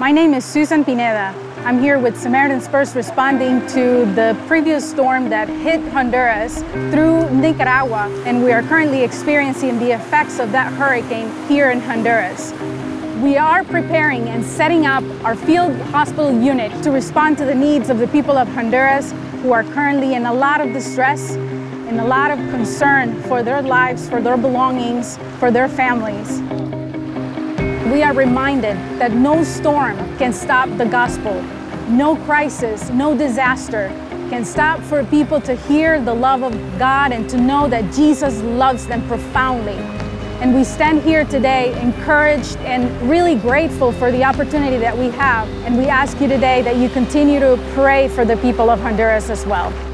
My name is Susan Pineda. I'm here with Samaritan's Purse responding to the previous storm that hit Honduras through Nicaragua, and we are currently experiencing the effects of that hurricane here in Honduras. We are preparing and setting up our field hospital unit to respond to the needs of the people of Honduras who are currently in a lot of distress and a lot of concern for their lives, for their belongings, for their families we are reminded that no storm can stop the gospel. No crisis, no disaster can stop for people to hear the love of God and to know that Jesus loves them profoundly. And we stand here today encouraged and really grateful for the opportunity that we have. And we ask you today that you continue to pray for the people of Honduras as well.